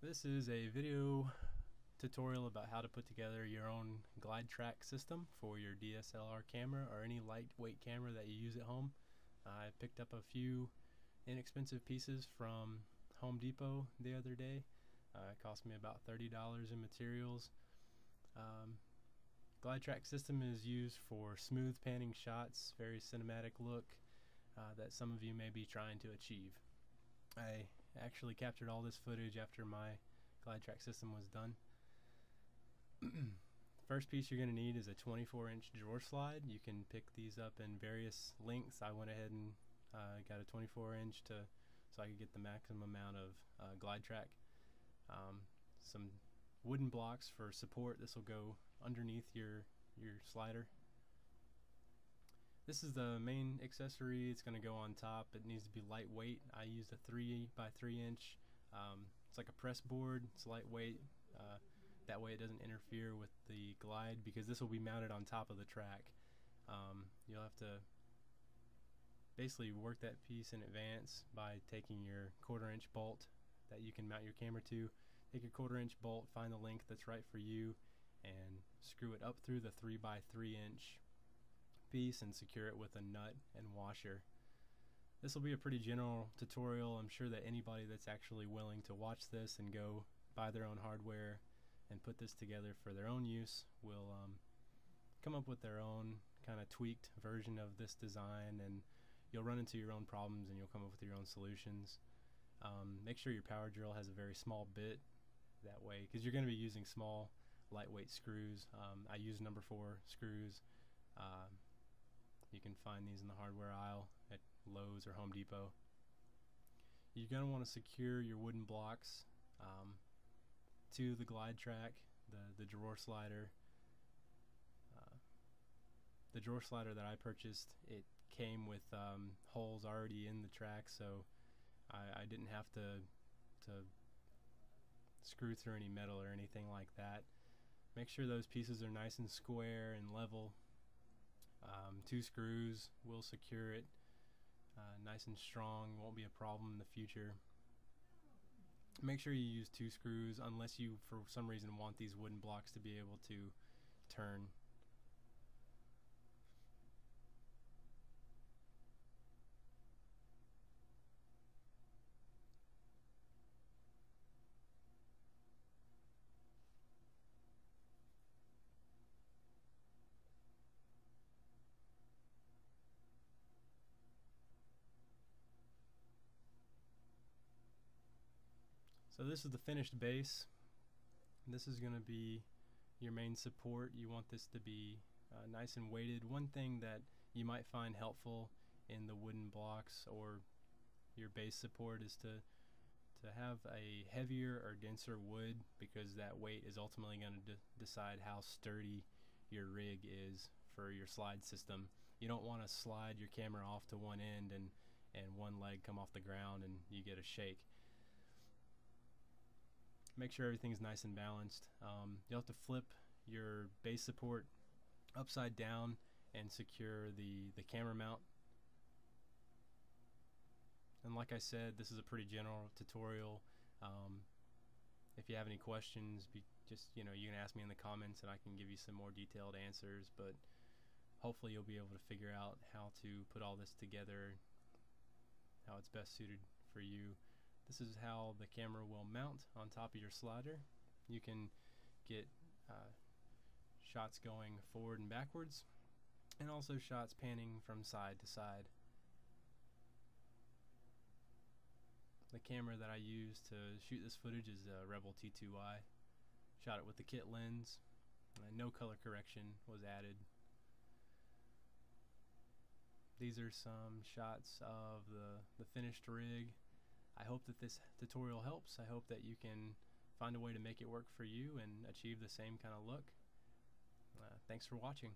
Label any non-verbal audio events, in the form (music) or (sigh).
This is a video tutorial about how to put together your own glide track system for your DSLR camera or any lightweight camera that you use at home. I picked up a few inexpensive pieces from Home Depot the other day. Uh, it cost me about $30 in materials. Um, glide track system is used for smooth panning shots, very cinematic look uh, that some of you may be trying to achieve. I actually captured all this footage after my glide track system was done. (clears throat) First piece you're going to need is a 24 inch drawer slide. You can pick these up in various lengths. I went ahead and uh, got a 24 inch to so I could get the maximum amount of uh, glide track. Um, some wooden blocks for support. This will go underneath your your slider. This is the main accessory. It's going to go on top. It needs to be lightweight. I used a 3 by 3 inch. Um, it's like a press board. It's lightweight. Uh, that way it doesn't interfere with the glide because this will be mounted on top of the track. Um, you'll have to basically work that piece in advance by taking your quarter inch bolt that you can mount your camera to. Take your quarter inch bolt, find the length that's right for you, and screw it up through the 3 by 3 inch piece and secure it with a nut and washer. This will be a pretty general tutorial. I'm sure that anybody that's actually willing to watch this and go buy their own hardware and put this together for their own use will um, come up with their own kind of tweaked version of this design and you'll run into your own problems and you'll come up with your own solutions. Um, make sure your power drill has a very small bit that way because you're going to be using small lightweight screws. Um, I use number four screws. Uh, find these in the hardware aisle at Lowe's or Home Depot. You're going to want to secure your wooden blocks um, to the glide track, the, the drawer slider. Uh, the drawer slider that I purchased, it came with um, holes already in the track, so I, I didn't have to to screw through any metal or anything like that. Make sure those pieces are nice and square and level um, two screws will secure it uh, nice and strong, won't be a problem in the future. Make sure you use two screws unless you for some reason want these wooden blocks to be able to turn So this is the finished base. This is going to be your main support. You want this to be uh, nice and weighted. One thing that you might find helpful in the wooden blocks or your base support is to to have a heavier or denser wood because that weight is ultimately going to de decide how sturdy your rig is for your slide system. You don't want to slide your camera off to one end and and one leg come off the ground and you get a shake make sure everything's nice and balanced. Um, you'll have to flip your base support upside down and secure the, the camera mount. And like I said, this is a pretty general tutorial. Um, if you have any questions, be just you know you can ask me in the comments and I can give you some more detailed answers. But hopefully you'll be able to figure out how to put all this together, how it's best suited for you. This is how the camera will mount on top of your slider. You can get uh, shots going forward and backwards and also shots panning from side to side. The camera that I use to shoot this footage is a Rebel T2i. Shot it with the kit lens. and no color correction was added. These are some shots of the, the finished rig. I hope that this tutorial helps. I hope that you can find a way to make it work for you and achieve the same kind of look. Uh, thanks for watching.